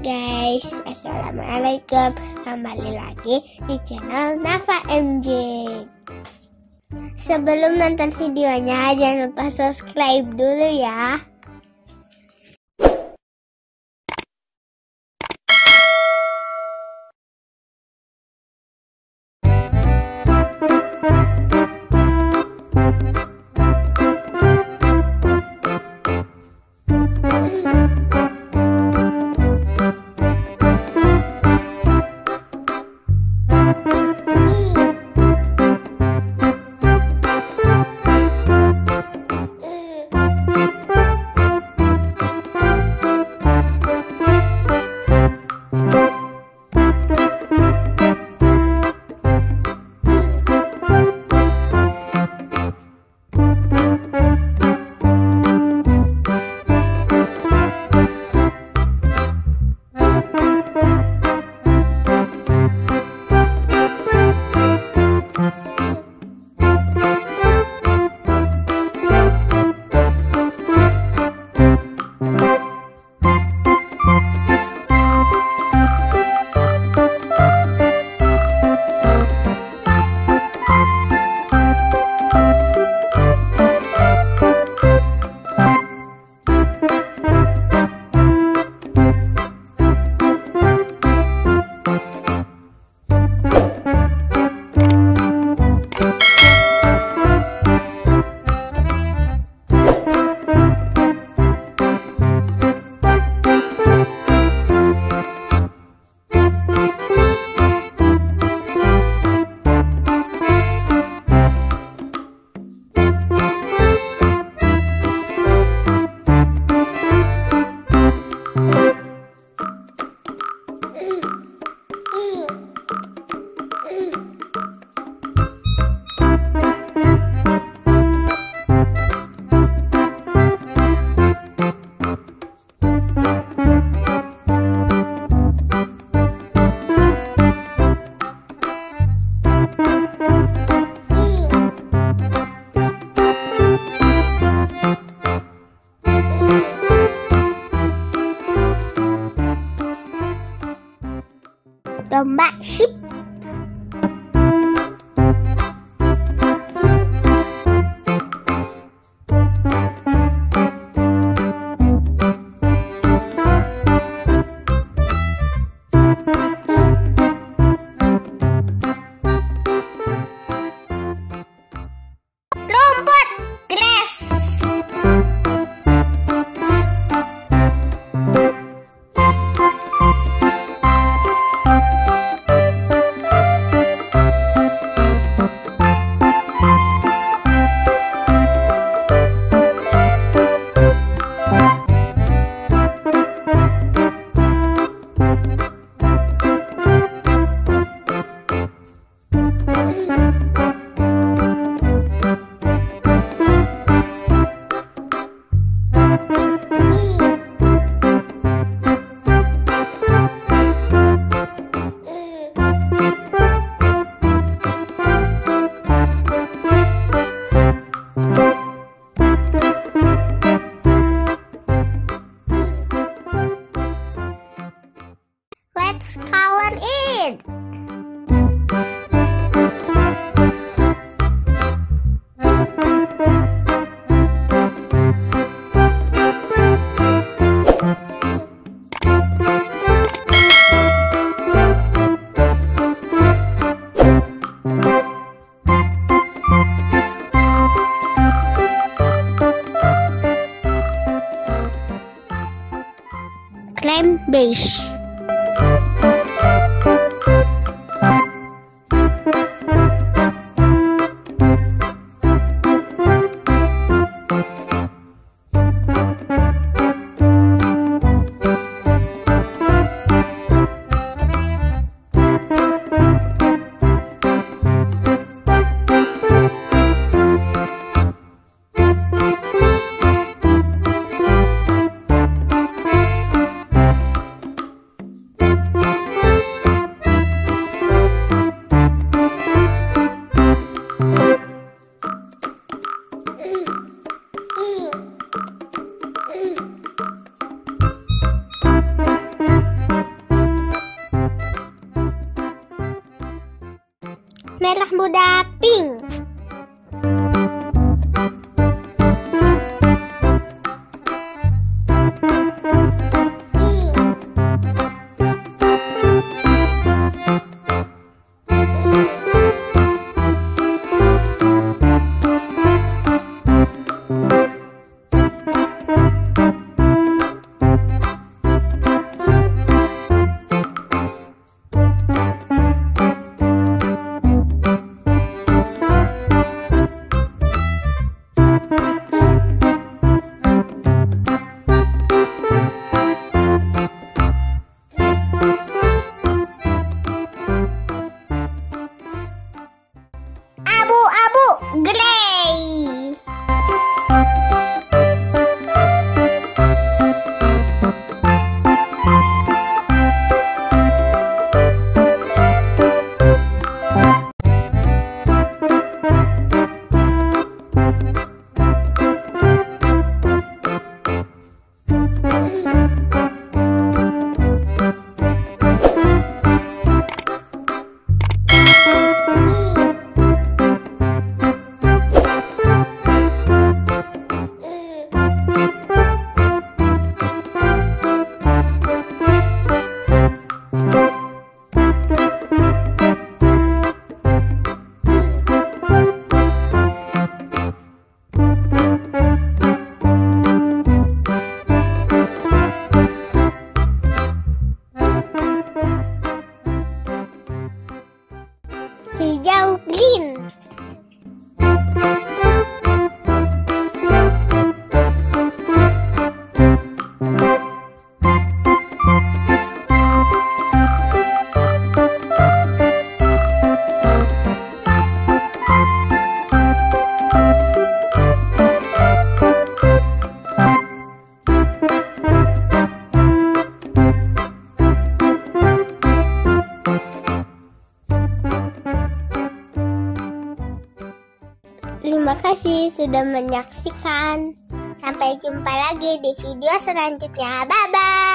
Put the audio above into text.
guys, Assalamualaikum. Kembali lagi di channel Nafa MJ Sebelum nonton videonya jangan lupa subscribe dulu ya welcome back. Beijo. Glad Y kasih sudah menyaksikan. Sampai jumpa lagi di video selanjutnya. Bye bye.